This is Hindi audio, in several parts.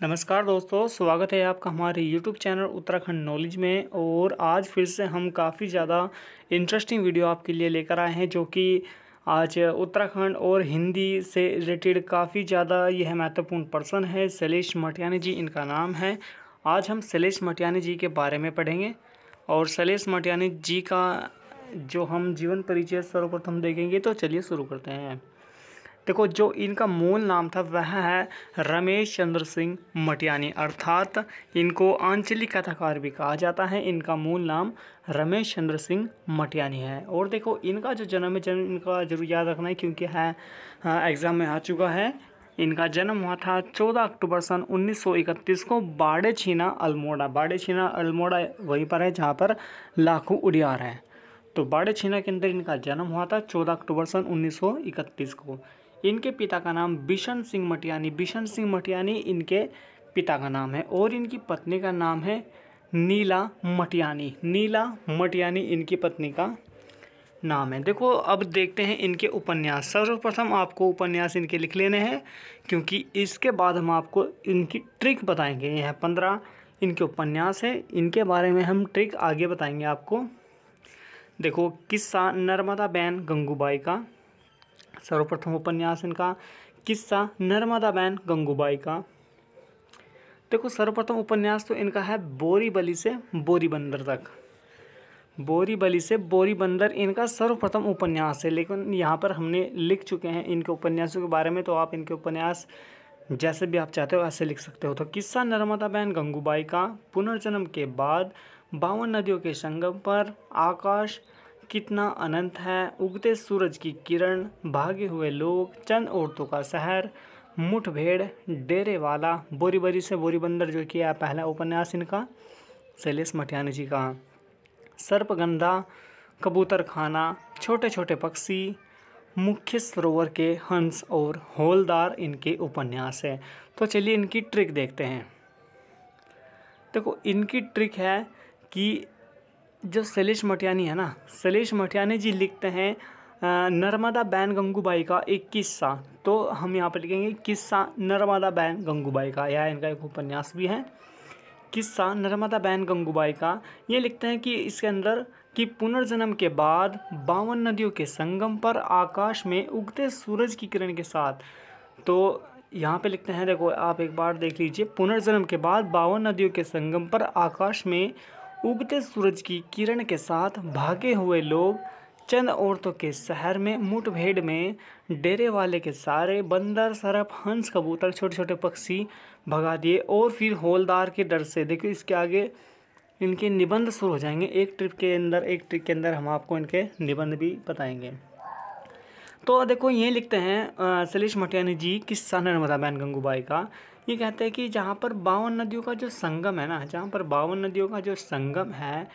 नमस्कार दोस्तों, स्वागत है आपका हमारे YouTube चैनल उत्तराखंड नॉलेज में और आज फिर से हम काफ़ी ज़्यादा इंटरेस्टिंग वीडियो आपके लिए लेकर आए हैं जो कि आज उत्तराखंड और हिंदी से रिलेटेड काफ़ी ज़्यादा यह महत्वपूर्ण पर्सन है, शैलेश मटियानी जी, इनका नाम है। आज हम शैलेश मटियानी जी के बारे में पढ़ेंगे और शैलेश मटियानी जी का जो हम जीवन परिचय सर्वप्रथम देखेंगे तो चलिए शुरू करते हैं। देखो, जो इनका मूल नाम था वह है रमेश चंद्र सिंह मटियानी। अर्थात इनको आंचलिक कथाकार भी कहा जाता है। इनका मूल नाम रमेश चंद्र सिंह मटियानी है। और देखो, इनका जो जन्म है, जन्म इनका ज़रूर याद रखना है, क्योंकि है एग्ज़ाम में आ चुका है। इनका जन्म हुआ था 14 अक्टूबर सन 1931 को बाड़े छीना अल्मोड़ा। बाड़े छीना अल्मोड़ा वहीं पर है, जहाँ पर लाखों उड़ियार हैं। तो बाड़े छीना के अंदर इनका जन्म हुआ था 14 अक्टूबर सन 1931 को। इनके पिता का नाम बिशन सिंह मटियानी, बिशन सिंह मटियानी इनके पिता का नाम है और इनकी पत्नी का नाम है नीला मटियानी नीला मटियानी इनकी पत्नी का नाम है। देखो, अब देखते हैं इनके उपन्यास। सर्वप्रथम आपको उपन्यास इनके लिख लेने हैं, क्योंकि इसके बाद हम आपको इनकी ट्रिक बताएँगे। यह पंद्रह इनके उपन्यास है। इनके बारे में हम ट्रिक आगे बताएँगे आपको। देखो, किस्सा नर्मदा बैन गंगूबाई का। सर्वप्रथम उपन्यास इनका, किस्सा नर्मदा बैन गंगूबाई का। देखो, सर्वप्रथम उपन्यास तो इनका है बोरी बली से बोरी बंदर तक। बोरी बली से बोरी बंदर इनका सर्वप्रथम उपन्यास है, लेकिन यहाँ पर हमने लिख चुके हैं इनके उपन्यासों के बारे में तो आप इनके उपन्यास जैसे भी आप चाहते हो ऐसे लिख सकते हो। तो किस्सा नर्मदा बहन गंगूबाई का, पुनर्जन्म के बाद बावन नदियों के संगम पर आकाश कितना अनंत है। उगते सूरज की किरण, भागे हुए लोग, चंद औरतों का शहर, मुठभेड़, डेरे वाला बोरी बरी से बोरी बंदर जो किया पहला उपन्यास इनका, शैलेश मटियानी जी का। सर्पगंधा कबूतर खाना छोटे छोटे पक्षी, मुख्य सरोवर के हंस और होलदार इनके उपन्यास है। तो चलिए इनकी ट्रिक देखते हैं। देखो, इनकी ट्रिक है कि जो शैलेश मटियानी है ना, शैलेश मटियानी जी लिखते हैं नर्मदा बैन गंगूबाई का एक किस्सा। तो हम यहाँ पर लिखेंगे, किस्सा नर्मदा बैन गंगूबाई का यह इनका एक उपन्यास भी है। किस्सा नर्मदा बैन गंगूबाई का, ये लिखते हैं कि इसके अंदर कि पुनर्जन्म के बाद बावन नदियों के संगम पर आकाश में उगते सूरज की किरण के साथ। तो यहाँ पे लिखते हैं, देखो, आप एक बार देख लीजिए, पुनर्जन्म के बाद बावन नदियों के संगम पर आकाश में उगते सूरज की किरण के साथ भागे हुए लोग चंद औरतों के शहर में, मुठभेड़ में, डेरे वाले के सारे बंदर, सरप, हंस, कबूतर छोटे छोटे पक्षी भगा दिए और फिर होलदार के डर से, देखो इसके आगे इनके निबंध शुरू हो जाएँगे। एक ट्रिप के अंदर, एक ट्रिप के अंदर हम आपको इनके निबंध भी बताएँगे। तो देखो, ये लिखते हैं सलीश मटियानी जी किस्सा नर्मदा बैन गंगूबाई का। ये कहते हैं कि जहाँ पर बावन नदियों का जो संगम है ना, जहाँ पर बावन नदियों का जो संगम है,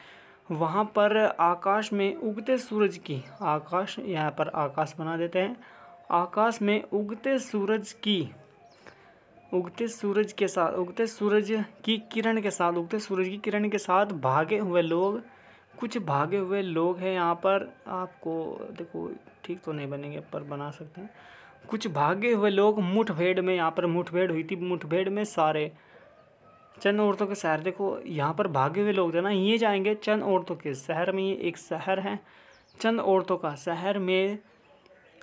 वहाँ पर आकाश में उगते सूरज की, आकाश यहाँ पर आकाश बना देते हैं। आकाश में उगते सूरज की, उगते सूरज के साथ, उगते सूरज की किरण के साथ, उगते सूरज की किरण के साथ भागे हुए लोग, कुछ भागे हुए लोग हैं यहाँ पर। आपको देखो, ठीक तो नहीं बनेंगे, पर बना सकते हैं। कुछ भागे हुए लोग मुठभेड़ में, यहाँ पर मुठभेड़ हुई थी, मुठभेड़ में सारे। चंद औरतों के शहर, देखो, यहाँ पर भागे हुए लोग थे ना, ये जाएँगे चंद औरतों के शहर में, ये एक शहर है। चंद औरतों का शहर में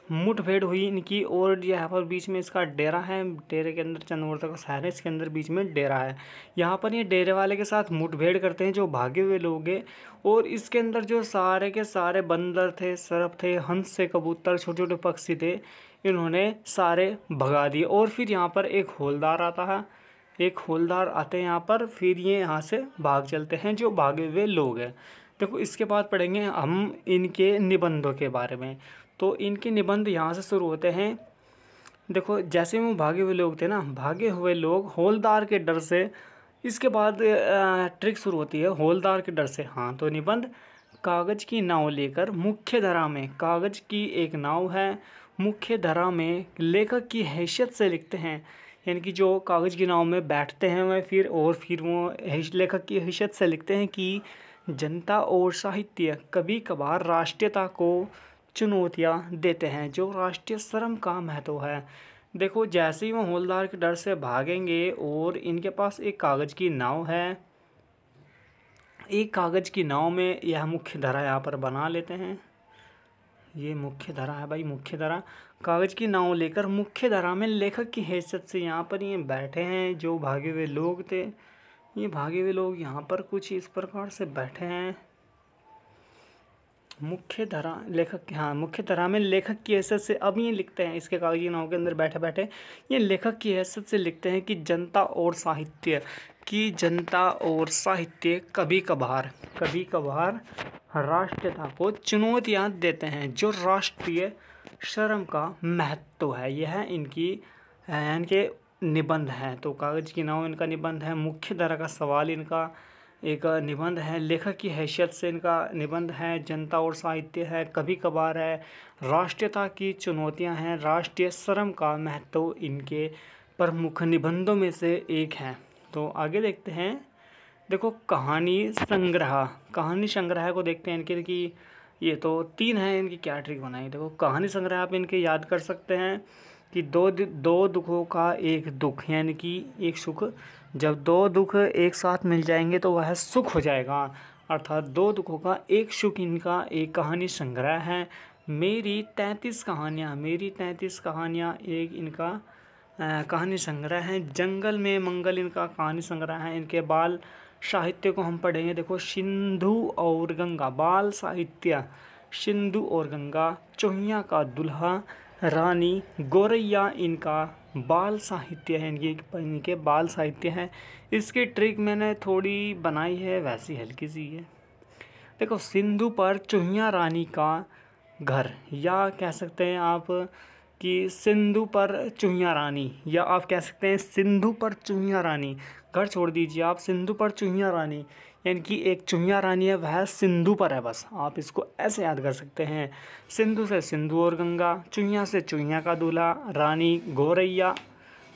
मुठभेड़ हुई इनकी और यहाँ पर बीच में इसका डेरा है। डेरे के अंदर चंद औरतों का शहर है, इसके अंदर बीच में डेरा है। यहाँ पर ये डेरे वाले के साथ मुठभेड़ करते हैं, जो भागे हुए लोग हैं। और इसके अंदर जो सारे के सारे बंदर थे सरफ थे, हंस से कबूतर छोटे छोटे पक्षी थे, इन्होंने सारे भगा दिए। और फिर यहाँ पर एक होलदार आता है। एक होलदार आते हैं यहाँ पर, फिर ये यहाँ से भाग चलते हैं, जो भागे हुए लोग हैं। देखो, इसके बाद पढ़ेंगे हम इनके निबंधों के बारे में। तो इनके निबंध यहाँ से शुरू होते हैं। देखो, जैसे वो भागे हुए लोग थे ना, भागे हुए लोग होलदार के डर से इसके बाद ट्रिक शुरू होती है, होलदार के डर से। हाँ तो निबंध, कागज़ की नाव लेकर, मुख्य धारा में, कागज़ की एक नाव है, मुख्य धारा में लेखक की हैसियत से लिखते हैं। यानी कि जो कागज़ की नाव में बैठते हैं वह फिर, और फिर वो लेखक की हैसियत से लिखते हैं कि जनता और साहित्य कभी कभार राष्ट्रीयता को चुनौतियाँ देते हैं, जो राष्ट्रीय श्रम का महत्व है। देखो, जैसे ही वो हवलदार के डर से भागेंगे और इनके पास एक कागज़ की नाव है, एक कागज़ की नाव में यह मुख्य धारा यहाँ पर बना लेते हैं। ये मुख्य धारा है भाई, मुख्य धारा। कागज़ की नाव लेकर मुख्य धारा में लेखक की हैसियत से यहाँ पर ये बैठे हैं, जो भागे हुए लोग थे। ये भागे हुए लोग यहाँ पर कुछ इस प्रकार से बैठे हैं। मुख्य धारा लेखक हाँ मुख्य धारा में लेखक की हैसियत से अब ये लिखते हैं, इसके कागज़ी नाव के अंदर बैठे बैठे ये लेखक की हैसियत से लिखते हैं कि जनता और साहित्य, की जनता और साहित्य कभी कभार कभी कभार राष्ट्रीयता को चुनौतियाँ देते हैं, जो राष्ट्रीय शर्म का महत्व है। यह इनकी, इनके निबंध हैं। तो कागज़ की नाव इनका निबंध है मुख्य धारा का सवाल इनका एक निबंध है, लेखक की हैसियत से इनका निबंध है, जनता और साहित्य है, कभी कभार है। राष्ट्रीयता की चुनौतियाँ हैं, राष्ट्रीय शर्म का महत्व इनके प्रमुख निबंधों में से एक है। तो आगे देखते हैं। देखो, कहानी संग्रह। कहानी संग्रह को देखते हैं इनके कि ये तो तीन है, इनकी क्या ट्रिक बनाई। देखो, कहानी संग्रह आप इनके याद कर सकते हैं। कि दो दो दुखों का एक दुख यानी कि एक सुख। जब दो दुख एक साथ मिल जाएँगे तो वह सुख हो जाएगा। अर्थात दो दुखों का एक सुख इनका एक कहानी संग्रह है। मेरी तैंतीस कहानियाँ मेरी तैंतीस कहानियाँ एक इनका आ, कहानी संग्रह है। जंगल में मंगल इनका कहानी संग्रह है। इनके बाल साहित्य को हम पढ़ेंगे। देखो सिंधु और गंगा बाल साहित्य सिंधु और गंगा चोहिया का दुल्हा रानी गोरैया इनका बाल साहित्य है, इनकी इनके बाल साहित्य हैं। इसकी ट्रिक मैंने थोड़ी बनाई है, वैसी हल्की सी है। देखो, सिंधु पर चुहिया रानी का घर, या कह सकते हैं आप कि सिंधु पर चुहिया रानी, या आप कह सकते हैं सिंधु पर चुहिया रानी। घर छोड़ दीजिए, आप सिंधु पर चुहिया रानी, यानी कि एक चुहिया रानी है, वह सिंधु पर है बस। आप इसको ऐसे याद कर सकते हैं, सिंधु से सिंधु और गंगा चुहिया से चुहिया का दूल्हा, रानी गोरैया,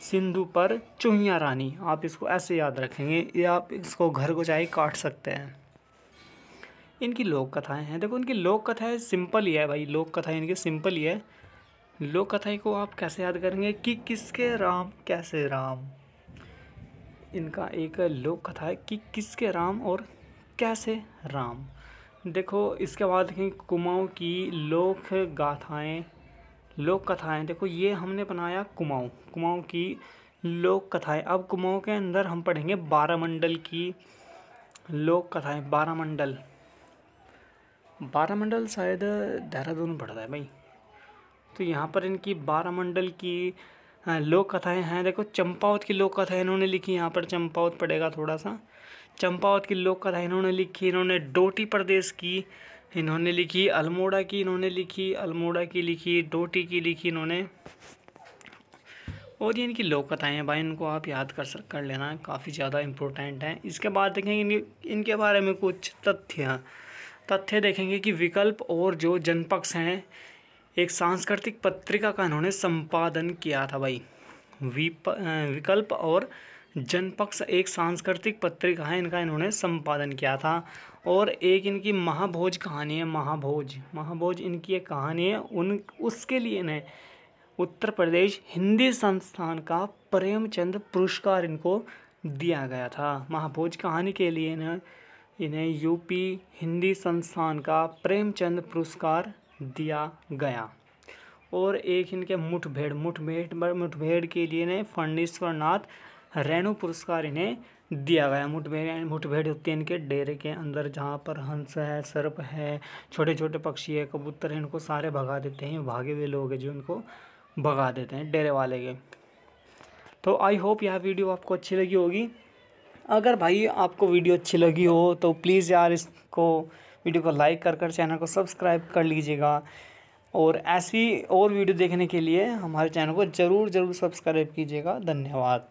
सिंधु पर चुहिया रानी। आप इसको ऐसे याद रखेंगे, या आप इसको घर को चाहे काट सकते हैं। इनकी लोक कथाएँ हैं। देखो, इनकी लोक कथाएँ सिंपल ही है भाई, लोक कथाएँ इनकी सिंपल ही है। लोक कथाएँ को आप कैसे याद करेंगे? कि किसके राम, कैसे राम? इनका एक लोक कथा है कि किसके राम और कैसे राम? देखो, इसके बाद देखें कुमाऊँ की लोक गाथाएँ लोक कथाएँ देखो, ये हमने बनाया कुमाऊँ कुमाऊँ की लोक कथाएँ अब कुमाऊँ के अंदर हम पढ़ेंगे बारह मंडल की लोक कथाएँ बारह मंडल बारह मंडल शायद देहरादून पढ़ता है भाई। तो यहाँ पर इनकी बारह मंडल की लोक कथाएँ हैं। देखो, चंपावत की लोक कथा इन्होंने लिखी, यहाँ पर चंपावत पड़ेगा थोड़ा सा चंपावत की लोक कथा इन्होंने लिखी, इन्होंने डोटी प्रदेश की, इन्होंने लिखी, अल्मोड़ा की इन्होंने लिखी, अल्मोड़ा की लिखी, डोटी की लिखी इन्होंने। और ये इनकी लोक कथाएँ हैं भाई, इनको आप याद कर सक, कर लेना, काफ़ी ज़्यादा इम्पोर्टेंट हैं। इसके बाद देखेंगे इनके बारे में कुछ तथ्य। तथ्य देखेंगे कि विकल्प और जो जनपक्ष हैं एक सांस्कृतिक पत्रिका का इन्होंने संपादन किया था भाई। विप विकल्प और जनपक्ष एक सांस्कृतिक पत्रिका है, इनका इन्होंने संपादन किया था। और एक इनकी महाभोज कहानी है, महाभोज। महाभोज इनकी एक कहानी है। उन, उसके लिए इन्हें उत्तर प्रदेश हिंदी संस्थान का प्रेमचंद पुरस्कार इनको दिया गया था। महाभोज कहानी के लिए इन्हें इन्हें यूपी हिंदी संस्थान का प्रेमचंद पुरस्कार दिया गया। और एक इनके मुठभेड़ मुठभेड़ मुठभेड़ के लिए इन्हें फंडेश्वर नाथ रेणु पुरस्कार इन्हें दिया गया। मुठभेड़ मुठभेड़ होती है इनके डेरे के अंदर, जहाँ पर हंस है, सर्प है छोटे छोटे पक्षी है, कबूतर है, इनको सारे भगा देते हैं। भागे हुए लोग हैं जो इनको भगा देते हैं डेरे वाले के। तो आई होप यह वीडियो आपको अच्छी लगी होगी। अगर भाई आपको वीडियो अच्छी लगी हो तो प्लीज़ यार इसको वीडियो को लाइक कर कर चैनल को सब्सक्राइब कर लीजिएगा। और ऐसी और वीडियो देखने के लिए हमारे चैनल को ज़रूर ज़रूर सब्सक्राइब कीजिएगा। धन्यवाद।